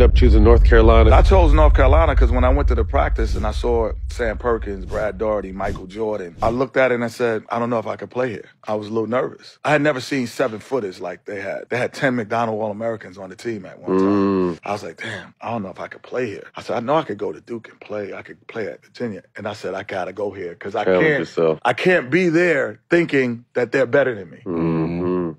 end up choosing North Carolina? I chose North Carolina because when I went to the practice and I saw Sam Perkins, Brad Daugherty, Michael Jordan, I looked at it and I said, I don't know if I could play here. I was a little nervous. I had never seen seven footers like they had. They had 10 McDonald All Americans on the team at one time. Mm. I was like, damn, I don't know if I could play here. I said, I know I could go to Duke and play. I could play at Virginia. And I said, I gotta go here because I can't. yourself. I can't be there thinking that they're better than me. hmm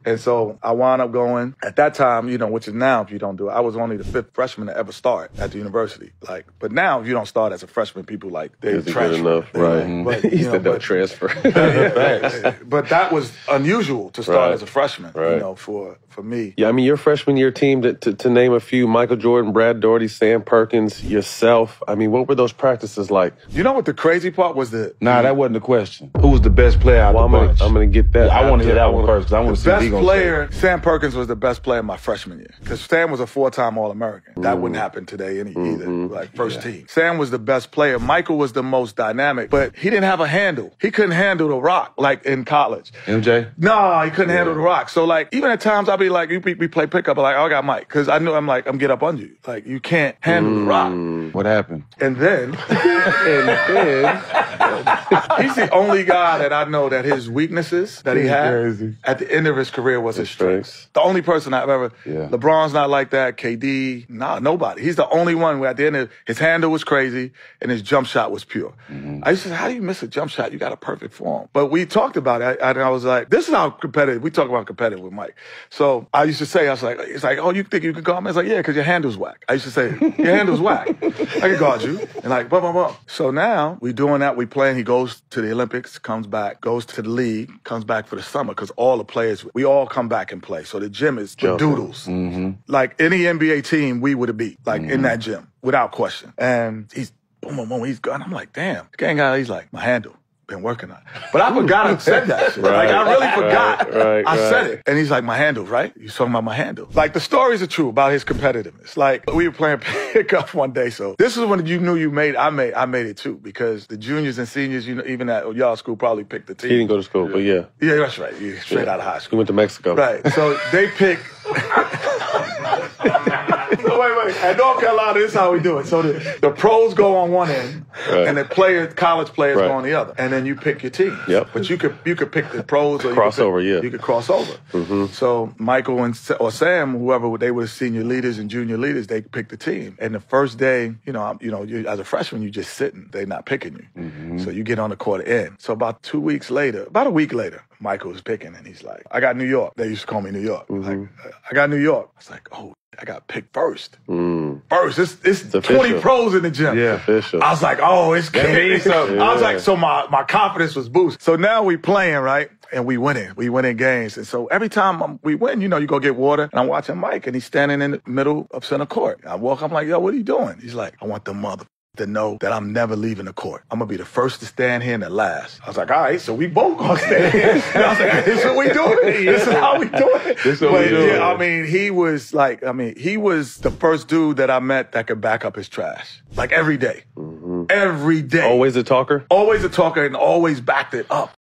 And so I wound up going at that time, you know, which is now if you don't do it. I was only the fifth freshman to ever start at the university. Like, but now if you don't start as a freshman, people like they Is it transfer. good enough? They- Right. But, he you know, said no but- transfer. yeah, but that was unusual to start Right. as a freshman, Right. you know, for for me. Yeah, I mean, your freshman year team, to, to, to name a few, Michael Jordan, Brad Daugherty, Sam Perkins, yourself. I mean, what were those practices like? You know what the crazy part was? The Nah, that wasn't the question. Who was the best player out Well, I'm the gonna. I'm gonna get that. I want to hear that I one wanna- first. 'cause I want to see what best he player, Sam Perkins was the best player my freshman year because Sam was a four-time All-American. That wouldn't mm-hmm. happen today any, mm-hmm. either. Like first team. Sam was the best player. Michael was the most dynamic, but he didn't have a handle. He couldn't handle the rock like in college. MJ. No, he couldn't handle the rock. So like, even at times I'd be like, we, we play pickup, I'm like, oh, I got Mike, because I knew I'm like, I'm get up on you. Like you can't handle the rock. Mm. What happened? And then And then, he's the only guy that I know that his weaknesses that he He's had crazy. at the end of his career was his strengths. strengths. The only person I've ever. Yeah. LeBron's not like that. KD, nah, nobody. He's the only one where at the end of his handle was crazy and his jump shot was pure. Mm-hmm. I used to say, how do you miss a jump shot? You got a perfect form. But we talked about it, and I was like, this is how competitive. We talk about competitive with Mike. So I used to say, I was like, it's like, oh, you think you can guard me? It's like, yeah, because your handle's whack. I used to say, your handle's whack. I can guard you. And like, bum, bum, bum. So now we doing that. We playing. He goes to the Olympics, comes back, goes to the league, comes back for the summer because all the players, we all come back and play. So the gym is the doodles. Mm-hmm. Like any NBA team, we would have beat, like in mm-hmm. that gym, without question. And he's boom, boom, boom, he's gone. I'm like, damn. Gang guy, he's like, my handle. Been working on it. But I forgot I said that shit. like I really forgot. right, I said it. And he's like, my handle, right? He's talking about my handle. Like the stories are true about his competitiveness. Like we were playing pickup one day. So this is when you knew you made I made I made it too. Because the juniors and seniors, you know, even at y'all school probably picked the team. he didn't go to school, but yeah, Yeah, that's right. You straight out of high school. he school. went to Mexico. Right. So they pick. wait, wait. At North Carolina, this is how we do it. So the, the pros go on one end, Right. and the players, college players, Right. go on the other, and then you pick your team. Yep. But you could you could pick the pros or you Cross could pick- over, yeah. You could cross over. Mm-hmm. So Michael and or Sam, whoever they were senior leaders and junior leaders, they picked the team. And the first day, you know, I'm- you know, you, as a freshman, you just sitting. They're not picking you. Mm-hmm. So you get on the court end. So about two weeks later, about a week later, Michael was picking, and he's like, "I got New York." They used to call me New York. Mm-hmm. Like, I got New York. I was like, "Oh." I got picked first. Mm. First, it's, it's, It's 20 official. pros in the gym. Yeah. Official. I was like, oh, it's That means something. I was like, so my, my confidence was boosted. So now we playing, right? And we winning. We winning games. And so every time we win, you know, you go get water. And I'm watching Mike and he's standing in the middle of center court. I walk, I'm like, yo, what are you doing? He's like, I want the mother to know that I'm never leaving the court. I'm gonna be the first to stand here and the last. I was like, all right, so we both gonna stand here. And I was like, this is what we doing. This is how we doing it. This is what But, we doing. Yeah, I mean, he was like, I mean, he was the first dude that I met that could back up his trash. Like every day. Mm-hmm. Every day. Always a talker. Always a talker and always backed it up.